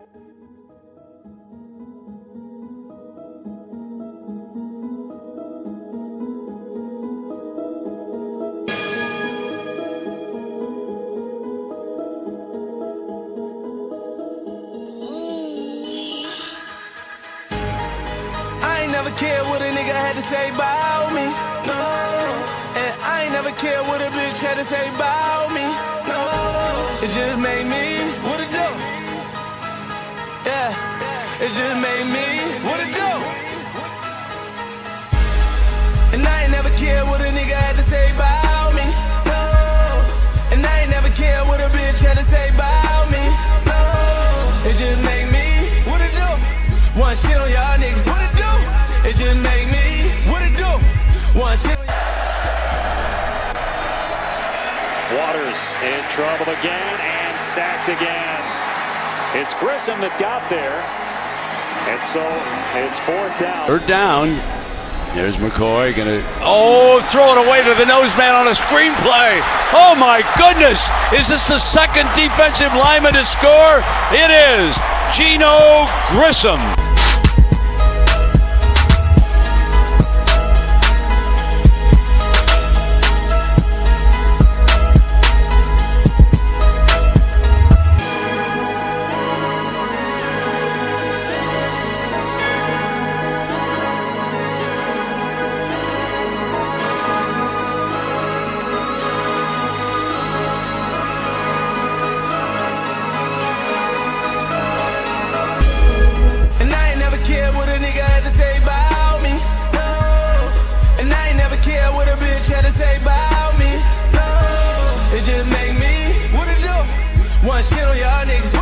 I ain't never cared what a nigga had to say about me. No. And I ain't never cared what a bitch had to say about me. No. It just made It just made me what it do. And I ain't never cared what a nigga had to say about me. No. And I ain't never cared what a bitch had to say about me. No. It just made me what it do. One shit on y'all niggas. What it do? It just made me what it do. One shit. Waters in trouble again and sacked again. It's Grissom that got there. And so it's fourth down. Third down. There's McCoy gonna oh throw it away to the nose man on a screenplay. Oh my goodness! Is this the second defensive lineman to score? It is Geneo Grissom. To say about me. No. It just make me it do. One shit on y'all niggas.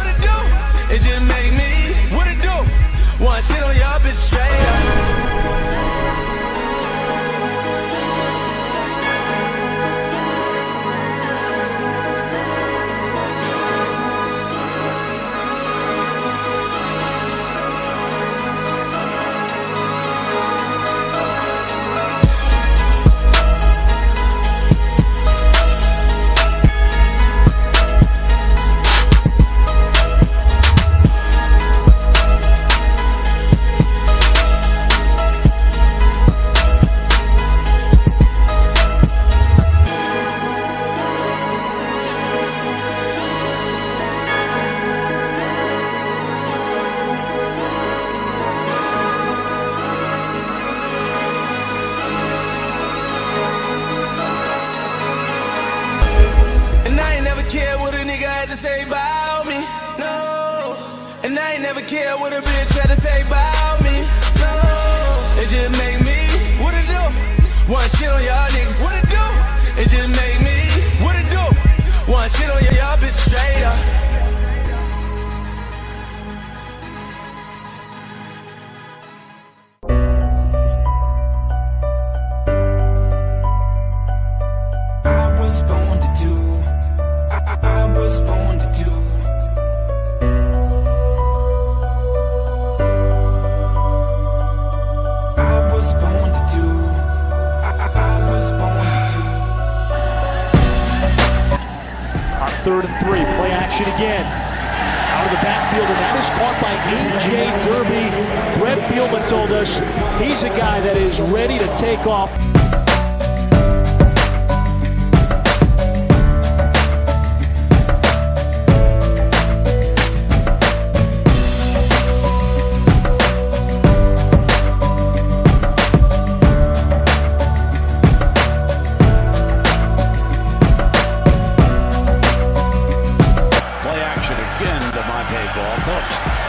Never care what a bitch had to say about me. No. It just make me what it do. One shit on y'all niggas. What it do? It just make me what it do. One shit on y'all bitch straight up. Again. Out of the backfield, and that is caught by A.J. Derby. Bret Bielema told us he's a guy that is ready to take off.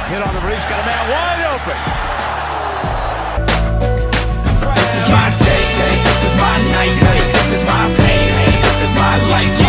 Hit on the release. Got a man wide open. This is my day, day. This is my night, night. This is my pain. This is my life,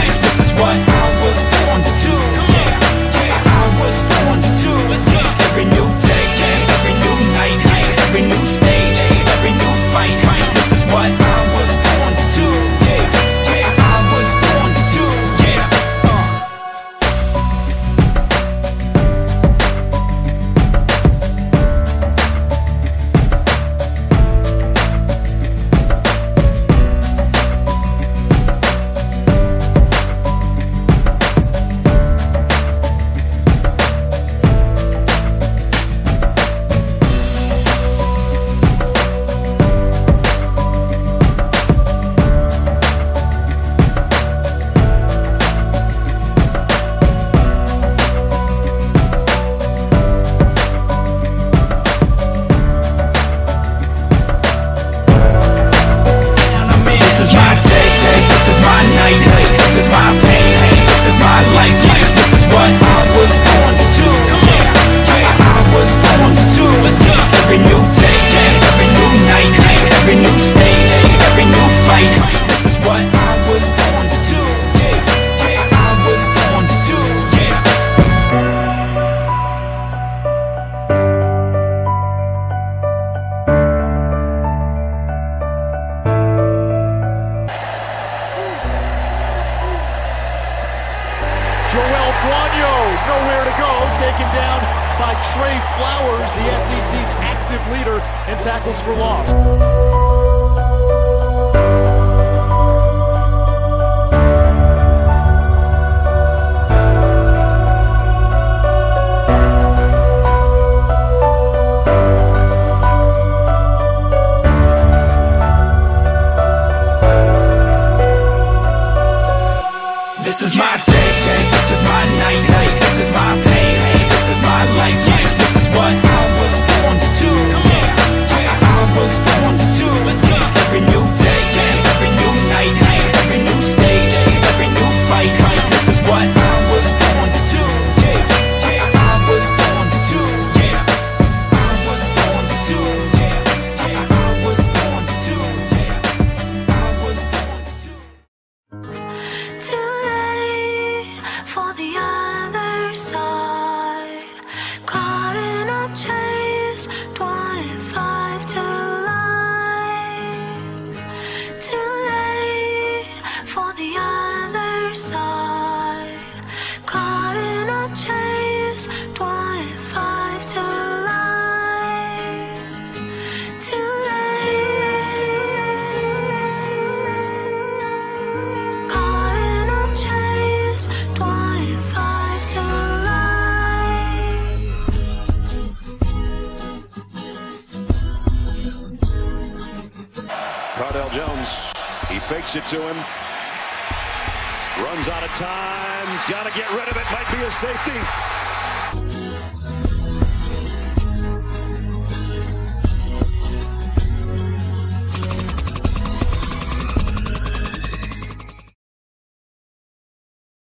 Joel Guanyo, nowhere to go, taken down by Trey Flowers, the SEC's active leader in tackles for loss. fakes it to him. Runs out of time. He's got to get rid of it. Might be a safety.